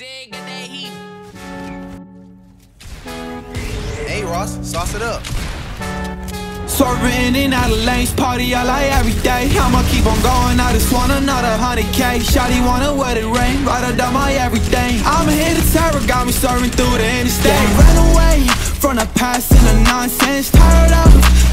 said, get that heat. Hey Ross, sauce it up. Swerving in out of lanes, party all like every day. I'ma keep on going, I just want another hundred K. Shotty wanna wet it rain, right up my everything. I'ma hit the terror, got me serving through the interstate. Yeah, ran away from the past and the nonsense. Tired of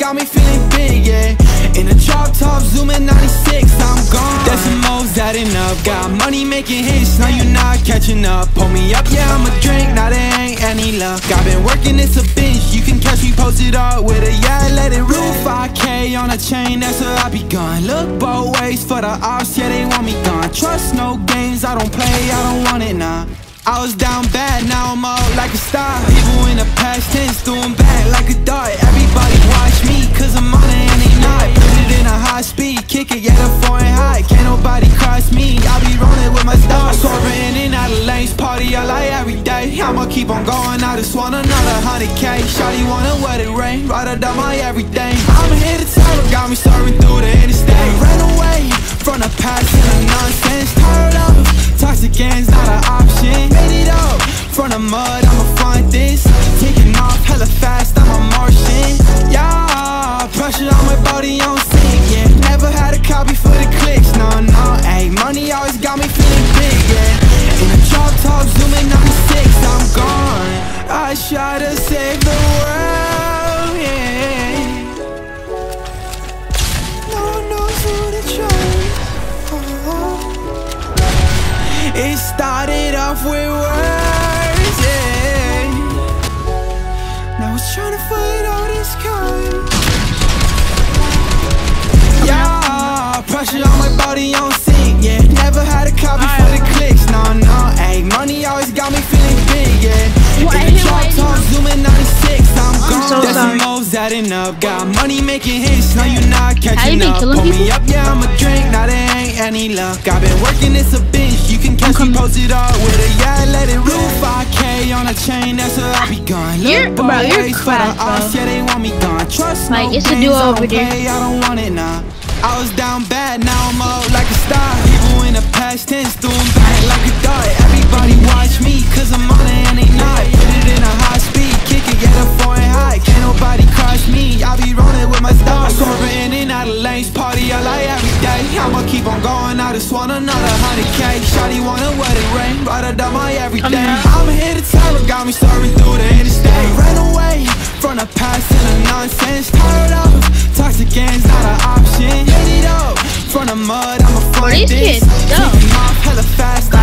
got me feeling big. Yeah, in the drop top, zooming 96, I'm gone. That's the most adding up. Got money making hits, now you're not catching up. Pull me up, yeah, I'm a drink, now there ain't any luck. I've been working, it's a binge. You can catch me posted up with a yeah, let it rule. 5K on a chain, that's where I be gone. Look both ways for the ops, yeah, they want me gone. Trust no games, I don't play, I don't want it, nah. I was down bad, now I'm up like a star People in the past tense, doing want another hundred K Shawty wanna wet it rain, right up my everything. I'ma hit the tower, got me serving through the interstate. Ran away from the past and the nonsense. Tired of toxic games, not an option. Made it up from the mud, I'ma find this. Taking off hella fast, I'm a Martian. Yeah, pressure on my body on It started off with words, yeah. Now it's trying to fight all this kind That's sorry. the moves adding up Got money making hits, now you not catching up Pull me people? up, yeah, I'm a drink, now there ain't any luck I've been working, it's a binge, you can catch me posted up with a yeah, let it rule 5K on a chain, that's where I be gone Look You're- bro, you're the bro. yeah, they want me gone Trust Like, no it's a duo I over there. I don't want it, now. I was down bad, now I'm up like a star People in the past tense, doing I'ma keep on going, I just want another hundred K Shawty wanna wet it rain, right up my everything. I'ma hit the tower, got me serving through the interstate. Ran away from the past and the nonsense. Tired of toxic games, not an option. Hit it up from the mud, I'ma these this. kids dumb. Taking